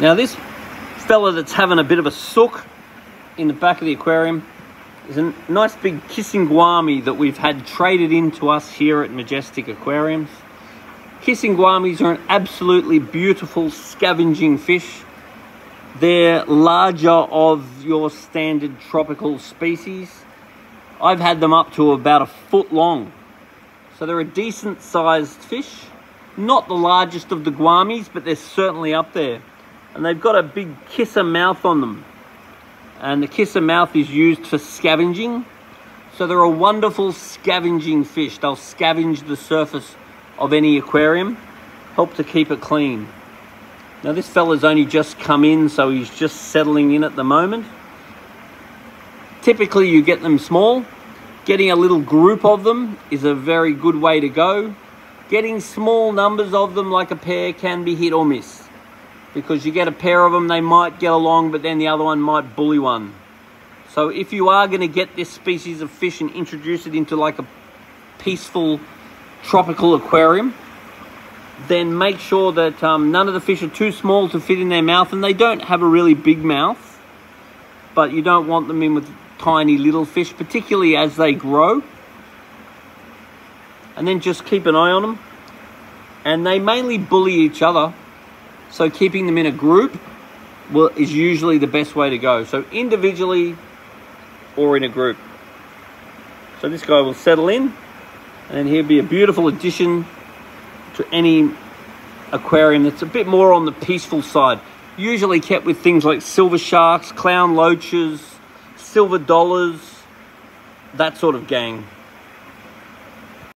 Now this fella that's having a bit of a sook in the back of the aquarium is a nice big kissing gourami that we've had traded in to us here at Majestic Aquariums. Kissing gouramis are an absolutely beautiful scavenging fish. They're larger of your standard tropical species. I've had them up to about a foot long. So they're a decent sized fish. Not the largest of the gouramis, but they're certainly up there. And they've got a big kisser mouth on them. And the kisser mouth is used for scavenging. So they're a wonderful scavenging fish. They'll scavenge the surface of any aquarium, help to keep it clean. Now this fella's only just come in, so he's just settling in at the moment. Typically you get them small. Getting a little group of them is a very good way to go. Getting small numbers of them like a pair can be hit or miss. Because you get a pair of them, they might get along, but then the other one might bully one. So if you are going to get this species of fish and introduce it into like a peaceful tropical aquarium, then make sure that um, none of the fish are too small to fit in their mouth and they don't have a really big mouth, but you don't want them in with tiny little fish, particularly as they grow. And then just keep an eye on them. And they mainly bully each other, so keeping them in a group will, is usually the best way to go. So individually or in a group. So this guy will settle in and he'll be a beautiful addition to any aquarium that's a bit more on the peaceful side. Usually kept with things like silver sharks, clown loaches, silver dollars, that sort of gang.